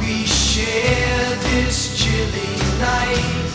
We share this chilly night.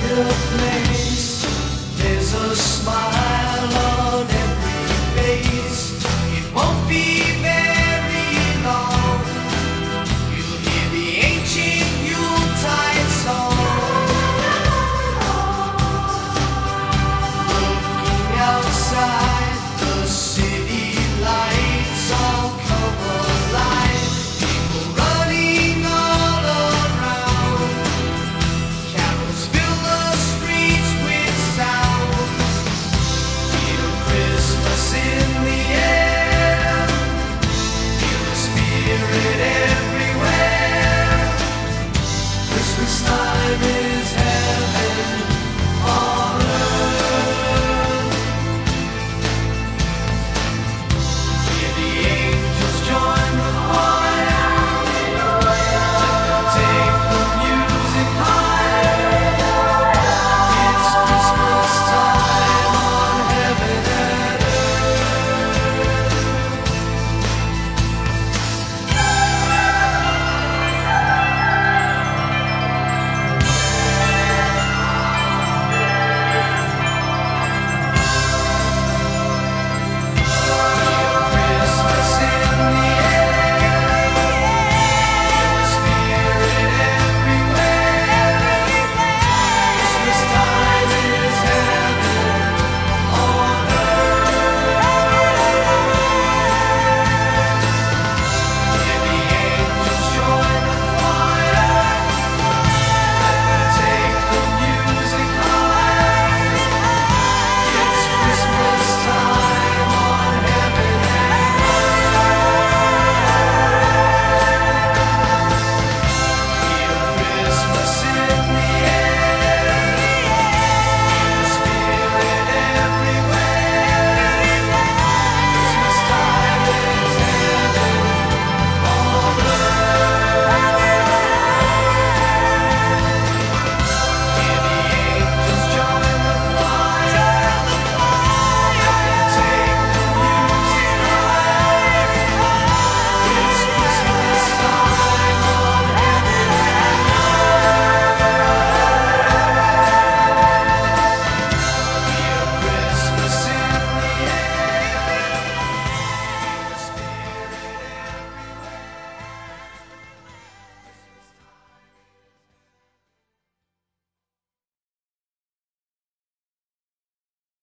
kind of face is a smile. hear it everywhere. Christmas time is.